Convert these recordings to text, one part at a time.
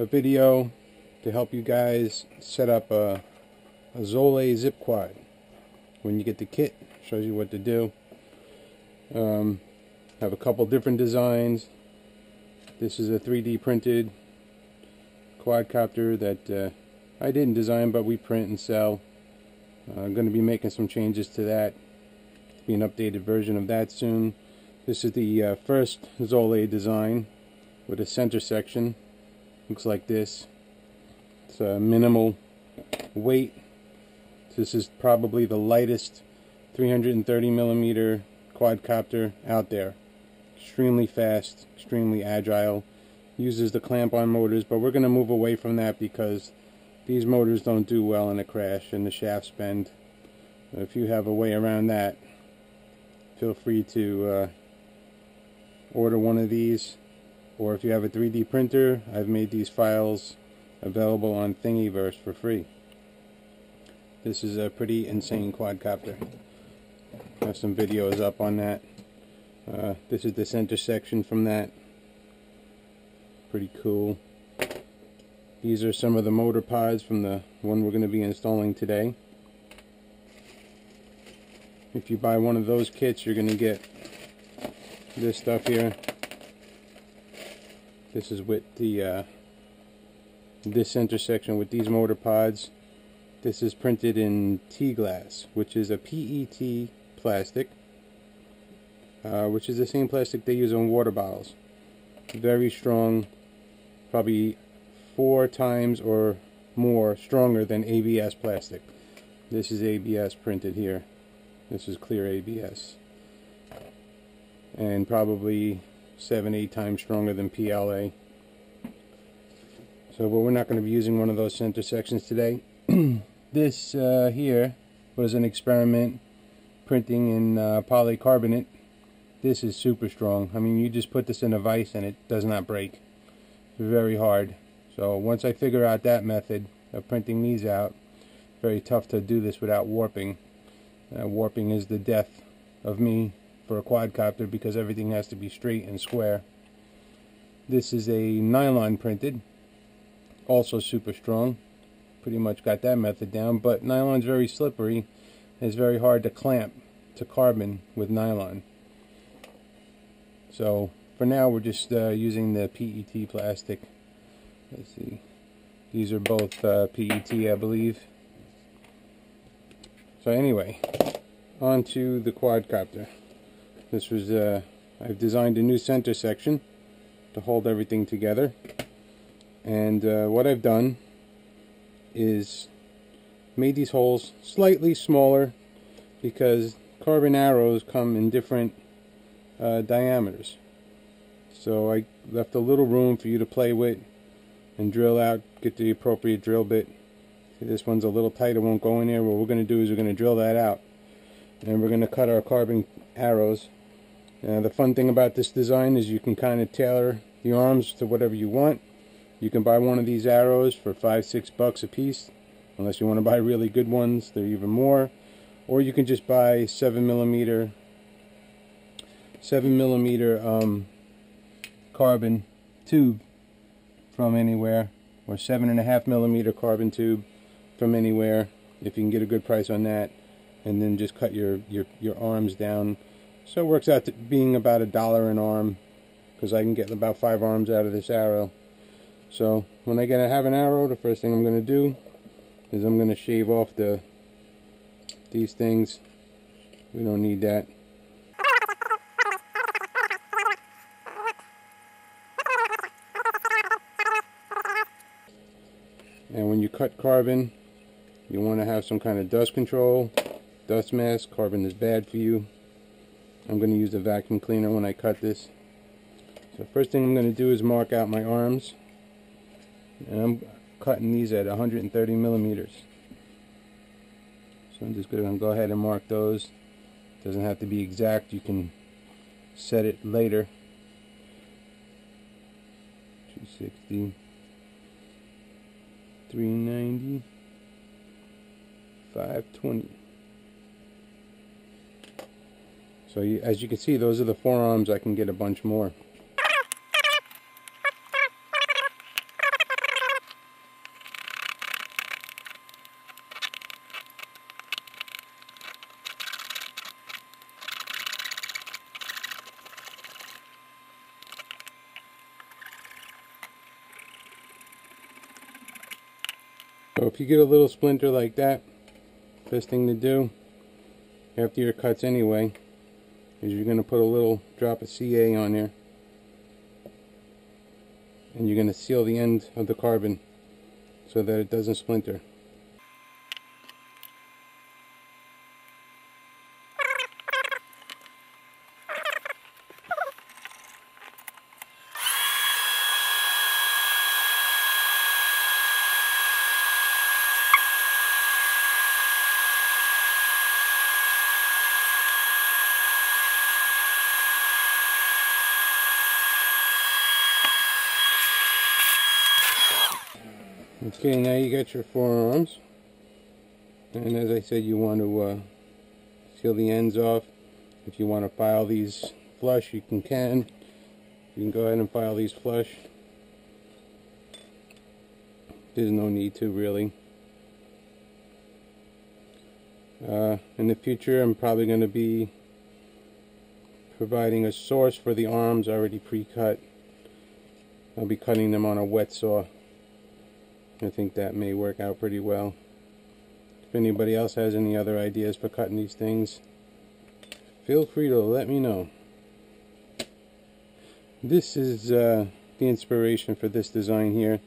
A video to help you guys set up a, a Xole zip quad. When you get the kit, shows you what to do. Um, have a couple different designs. This is a 3D printed quadcopter that uh, I didn't design, but we print and sell. Uh, I'm going to be making some changes to that. Be an updated version of that soon. This is the uh, first Xole design with a center section. Looks like this. It's a minimal weight. This is probably the lightest 330 millimeter quadcopter out there. Extremely fast, extremely agile. Uses the clamp-on motors, but we're going to move away from that because these motors don't do well in a crash and the shafts bend. If you have a way around that, feel free to uh, order one of these or if you have a 3D printer I've made these files available on Thingiverse for free. This is a pretty insane quadcopter. I have some videos up on that. Uh, this is the center section from that. Pretty cool. These are some of the motor pods from the one we're going to be installing today. If you buy one of those kits you're going to get this stuff here this is with the uh, this intersection with these motor pods. This is printed in T-Glase which is a PET plastic uh, which is the same plastic they use on water bottles. Very strong probably four times or more stronger than ABS plastic. This is ABS printed here. This is clear ABS and probably seven, eight times stronger than PLA. So, but we're not going to be using one of those center sections today. this uh, here was an experiment printing in uh, polycarbonate. This is super strong. I mean, you just put this in a vise and it does not break. It's very hard. So once I figure out that method of printing these out, very tough to do this without warping. Uh, warping is the death of me for a quadcopter because everything has to be straight and square. This is a nylon printed, also super strong. Pretty much got that method down, but nylon's very slippery. and It's very hard to clamp to carbon with nylon. So for now we're just uh, using the PET plastic. Let's see. These are both uh, PET I believe. So anyway, on to the quadcopter. This was, uh, I've designed a new center section to hold everything together. And uh, what I've done is made these holes slightly smaller because carbon arrows come in different uh, diameters. So I left a little room for you to play with and drill out, get the appropriate drill bit. See, this one's a little tight, it won't go in there. What we're going to do is we're going to drill that out. And we're going to cut our carbon arrows uh, the fun thing about this design is you can kind of tailor the arms to whatever you want. You can buy one of these arrows for five, six bucks a piece. Unless you want to buy really good ones, they're even more. Or you can just buy seven millimeter, seven millimeter um, carbon tube from anywhere, or seven and a half millimeter carbon tube from anywhere. If you can get a good price on that, and then just cut your your your arms down so it works out to being about a dollar an arm because I can get about five arms out of this arrow. So when I get to have an arrow, the first thing I'm going to do is I'm going to shave off the these things. We don't need that. And when you cut carbon, you want to have some kind of dust control, dust mask. Carbon is bad for you. I'm going to use a vacuum cleaner when I cut this. So first thing I'm going to do is mark out my arms. And I'm cutting these at 130 millimeters. So I'm just going to go ahead and mark those. Doesn't have to be exact. You can set it later. 260, 390, 520. So you, as you can see, those are the forearms. I can get a bunch more. So if you get a little splinter like that, best thing to do after your cuts anyway is you're going to put a little drop of CA on there and you're going to seal the end of the carbon so that it doesn't splinter. Okay, now you got your forearms. And as I said, you want to uh, seal the ends off. If you want to file these flush, you can. can. You can go ahead and file these flush. There's no need to really. Uh, in the future, I'm probably going to be providing a source for the arms already pre-cut. I'll be cutting them on a wet saw. I think that may work out pretty well. If anybody else has any other ideas for cutting these things, feel free to let me know. This is uh, the inspiration for this design here.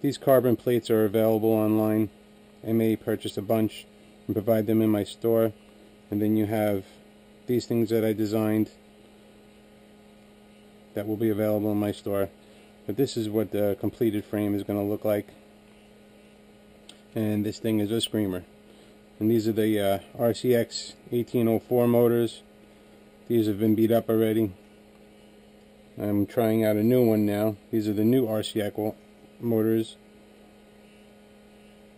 These carbon plates are available online. I may purchase a bunch and provide them in my store. And then you have these things that I designed that will be available in my store. But this is what the completed frame is going to look like and this thing is a screamer. And these are the uh, RCX 1804 motors. These have been beat up already. I'm trying out a new one now. These are the new RCX motors.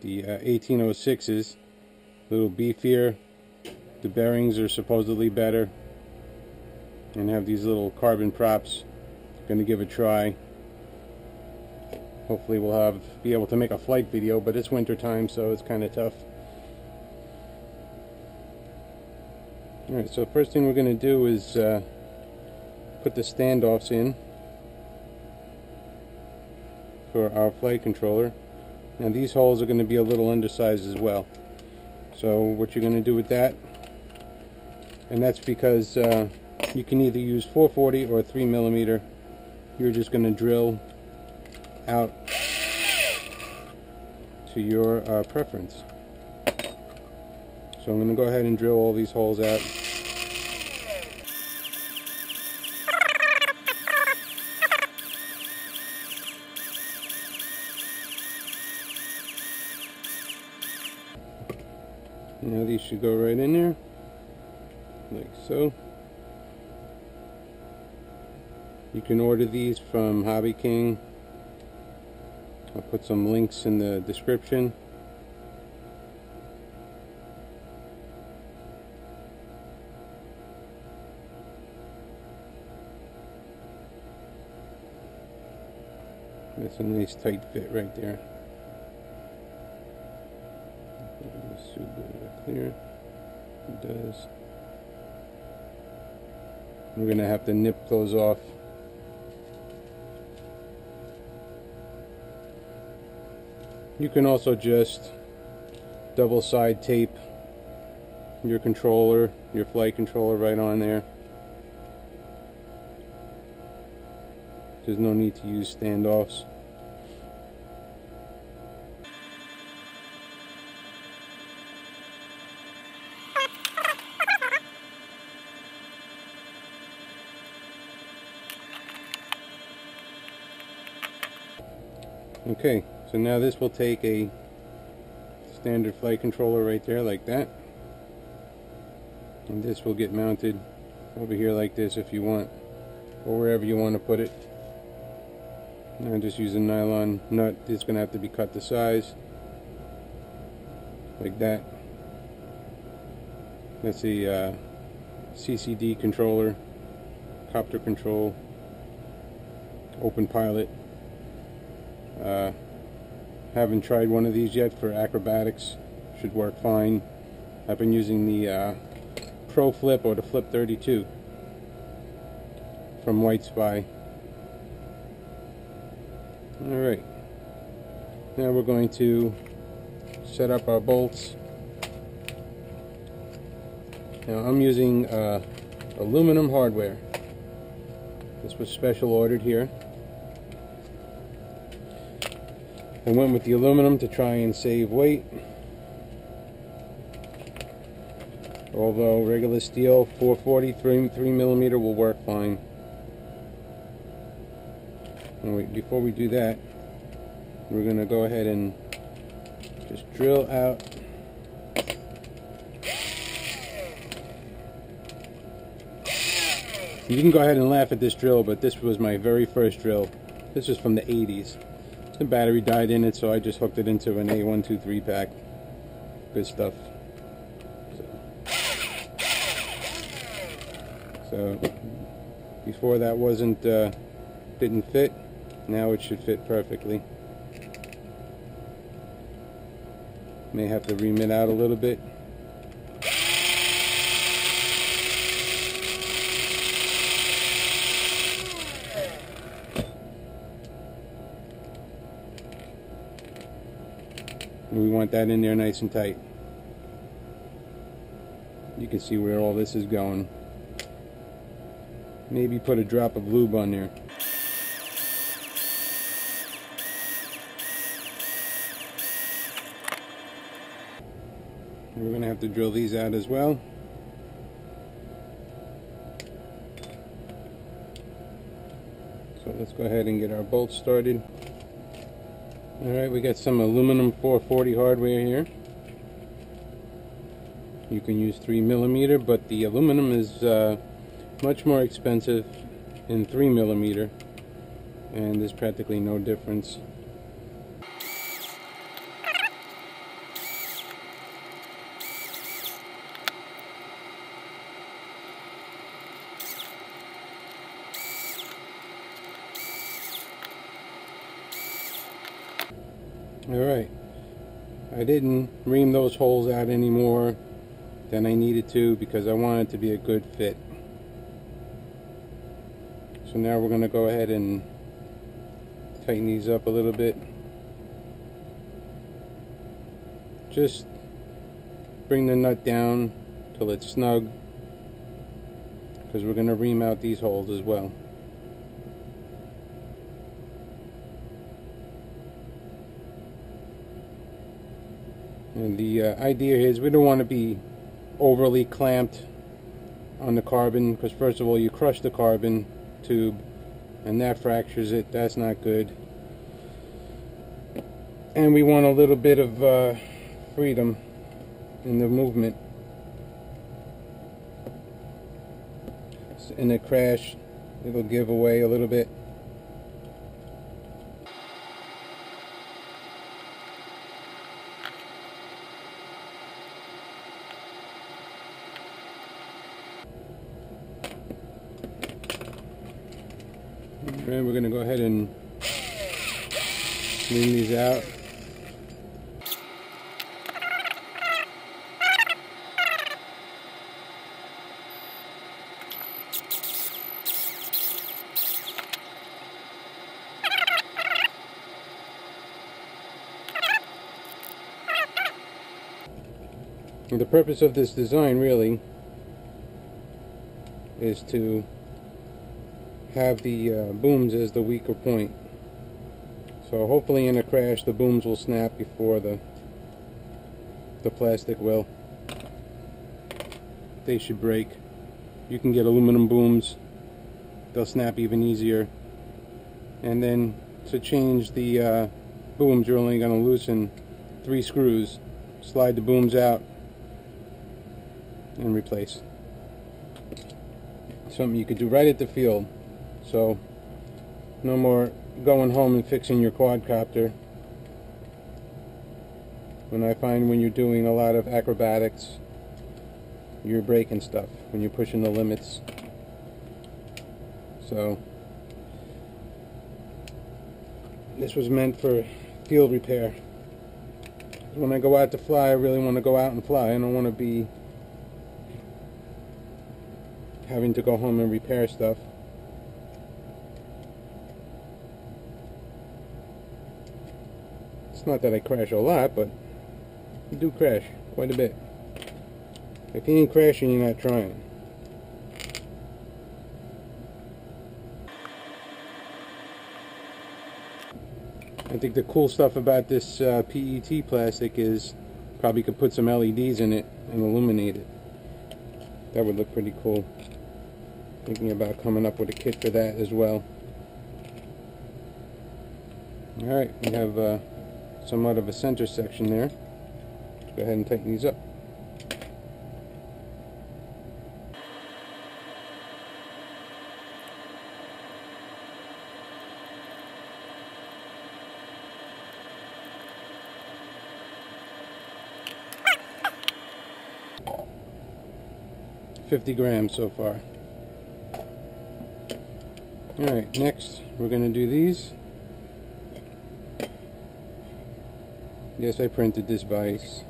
The uh, 1806s a little beefier. The bearings are supposedly better. And have these little carbon props. Gonna give a try hopefully we'll have be able to make a flight video but it's winter time so it's kind of tough. Alright so first thing we're going to do is uh, put the standoffs in for our flight controller. Now these holes are going to be a little undersized as well. So what you're going to do with that and that's because uh, you can either use 440 or 3 millimeter. You're just going to drill out to your uh, preference. So I'm going to go ahead and drill all these holes out. Now these should go right in there, like so. You can order these from Hobby King put some links in the description. That's a nice tight fit right there. Clear. It does. We're going to have to nip those off You can also just double side tape your controller, your flight controller right on there. There's no need to use standoffs. Okay, so now this will take a standard flight controller right there like that. And this will get mounted over here like this if you want, or wherever you want to put it. Now just use a nylon nut. It's going to have to be cut to size. Like that. That's the uh, CCD controller, copter control, open pilot. Uh, haven't tried one of these yet for acrobatics. Should work fine. I've been using the uh, Pro Flip or the Flip 32 from Witespy. Alright. Now we're going to set up our bolts. Now I'm using uh, aluminum hardware. This was special ordered here. I went with the aluminum to try and save weight. Although regular steel 440 3, 3 millimeter will work fine. And before we do that, we're going to go ahead and just drill out You can go ahead and laugh at this drill, but this was my very first drill. This was from the 80s. The battery died in it, so I just hooked it into an A123 pack. Good stuff. So, so before that wasn't, uh, didn't fit. Now it should fit perfectly. May have to ream it out a little bit. We want that in there nice and tight. You can see where all this is going. Maybe put a drop of lube on there. we're going to have to drill these out as well. So let's go ahead and get our bolts started. Alright, we got some aluminum 440 hardware here. You can use 3 millimeter, but the aluminum is uh, much more expensive in 3 millimeter, and there's practically no difference. Alright, I didn't ream those holes out anymore than I needed to because I wanted it to be a good fit. So now we're going to go ahead and tighten these up a little bit. Just bring the nut down till it's snug because we're going to ream out these holes as well. And the uh, idea is we don't want to be overly clamped on the carbon because first of all you crush the carbon tube and that fractures it. That's not good. And we want a little bit of uh, freedom in the movement. In a crash, it'll give away a little bit. And we're going to go ahead and clean these out. The purpose of this design really is to have the uh, booms as the weaker point. So hopefully in a crash the booms will snap before the the plastic will. They should break. You can get aluminum booms. They'll snap even easier. And then to change the uh, booms you're only going to loosen three screws. Slide the booms out and replace. Something you could do right at the field. So no more going home and fixing your quadcopter. When I find when you're doing a lot of acrobatics, you're breaking stuff when you're pushing the limits. So this was meant for field repair. When I go out to fly, I really want to go out and fly. I don't want to be having to go home and repair stuff. It's not that I crash a lot, but They do crash quite a bit. If you ain't crashing, you're not trying. I think the cool stuff about this uh, PET plastic is probably could put some LEDs in it and illuminate it. That would look pretty cool. Thinking about coming up with a kit for that as well. Alright, we have uh, somewhat of a center section there. Let's go ahead and tighten these up. Fifty grams so far. Alright, next we're going to do these. Yes, I printed this vise.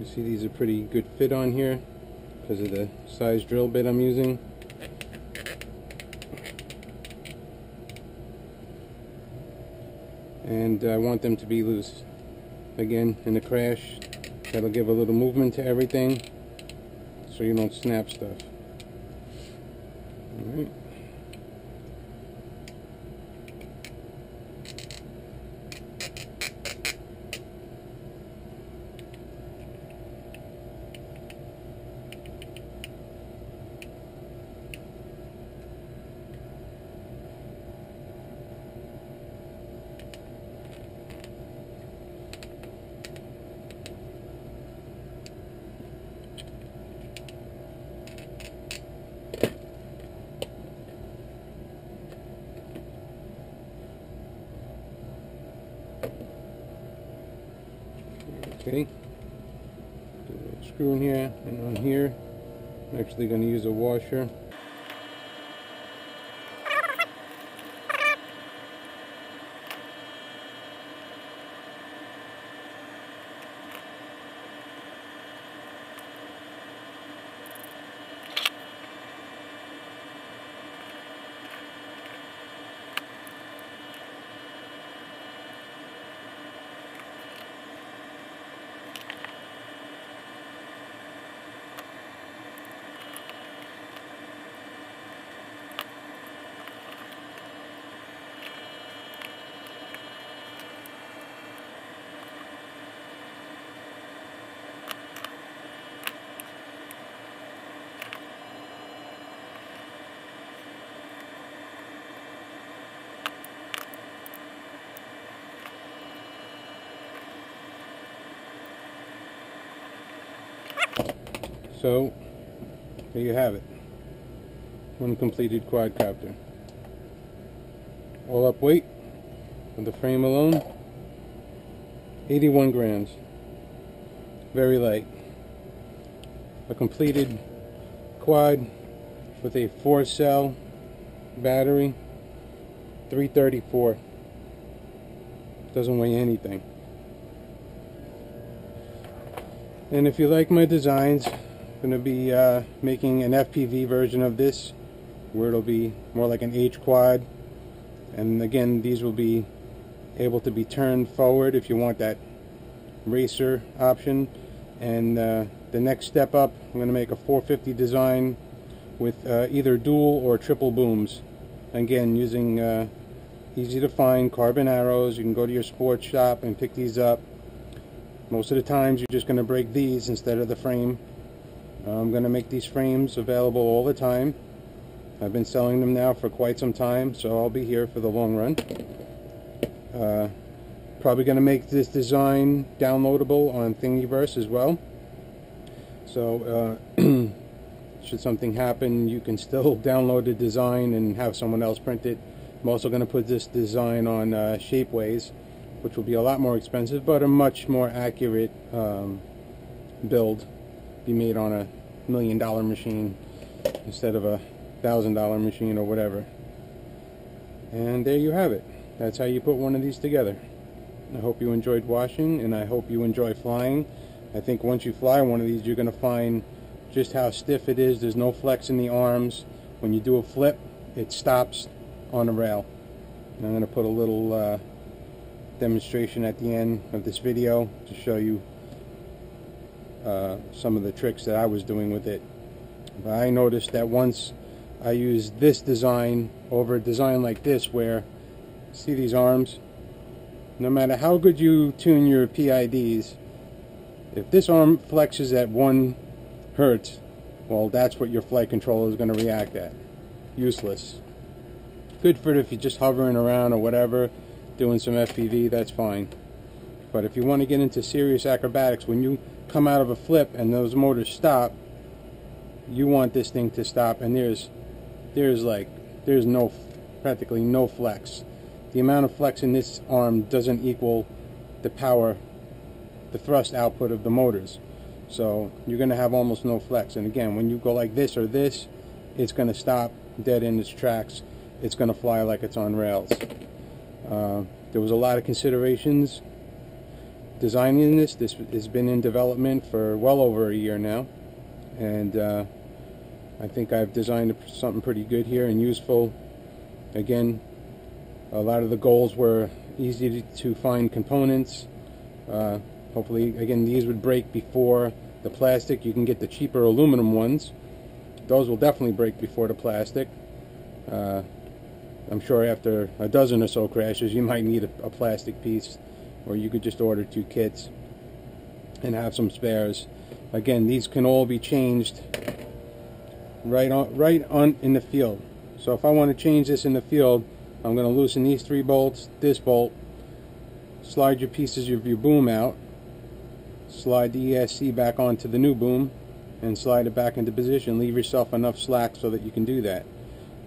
You see these are pretty good fit on here because of the size drill bit I'm using. And I want them to be loose. Again, in the crash, that'll give a little movement to everything so you don't snap stuff. Alright. Okay. Screw in here and on here. I'm actually going to use a washer. So, there you have it. One completed quadcopter. All up weight of the frame alone, 81 grams. Very light. A completed quad with a four cell battery, 334. Doesn't weigh anything. And if you like my designs, going to be uh, making an FPV version of this where it'll be more like an H quad. And again these will be able to be turned forward if you want that racer option. And uh, the next step up I'm going to make a 450 design with uh, either dual or triple booms. Again using uh, easy to find carbon arrows. You can go to your sports shop and pick these up. Most of the times you're just going to break these instead of the frame I'm going to make these frames available all the time. I've been selling them now for quite some time so I'll be here for the long run. Uh, probably going to make this design downloadable on Thingiverse as well. So uh, should something happen you can still download the design and have someone else print it. I'm also going to put this design on uh, Shapeways which will be a lot more expensive but a much more accurate um, build be made on a million dollar machine instead of a thousand dollar machine or whatever. And there you have it. That's how you put one of these together. I hope you enjoyed washing and I hope you enjoy flying. I think once you fly one of these you're going to find just how stiff it is. There's no flex in the arms. When you do a flip it stops on the rail. And I'm going to put a little uh, demonstration at the end of this video to show you uh, some of the tricks that I was doing with it. But I noticed that once I used this design over a design like this where, see these arms? No matter how good you tune your PIDs, if this arm flexes at 1 hertz, well that's what your flight controller is going to react at. Useless. Good for it if you're just hovering around or whatever, doing some FPV, that's fine. But if you want to get into serious acrobatics, when you come out of a flip and those motors stop, you want this thing to stop and there's there's like there's no practically no flex. The amount of flex in this arm doesn't equal the power the thrust output of the motors. So you're going to have almost no flex. And again, when you go like this or this, it's going to stop dead in its tracks. It's going to fly like it's on rails. Uh, there was a lot of considerations designing this. This has been in development for well over a year now. And uh, I think I've designed something pretty good here and useful. Again, a lot of the goals were easy to find components. Uh, hopefully, again, these would break before the plastic. You can get the cheaper aluminum ones. Those will definitely break before the plastic. Uh, I'm sure after a dozen or so crashes, you might need a, a plastic piece or you could just order two kits and have some spares. Again, these can all be changed right on right on in the field. So if I want to change this in the field, I'm going to loosen these three bolts, this bolt, slide your pieces of your boom out, slide the ESC back onto the new boom, and slide it back into position. Leave yourself enough slack so that you can do that.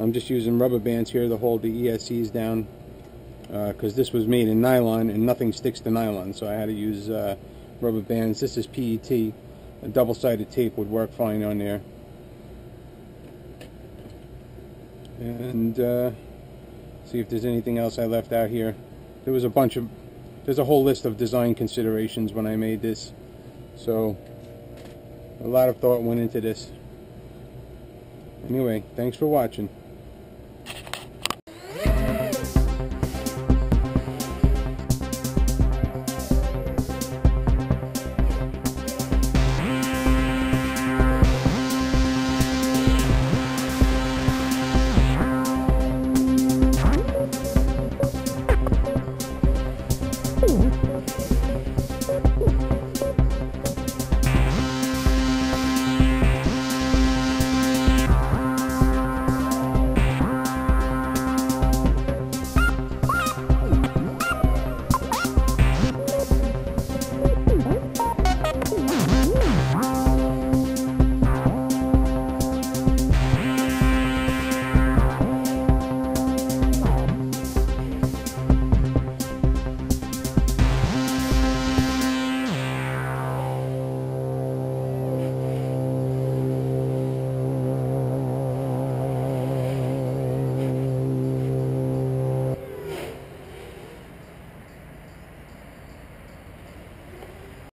I'm just using rubber bands here to hold the ESCs down because uh, this was made in nylon and nothing sticks to nylon. So I had to use uh, rubber bands. This is PET a double-sided tape would work fine on there. And uh, see if there's anything else I left out here. There was a bunch of there's a whole list of design considerations when I made this. So a lot of thought went into this. Anyway thanks for watching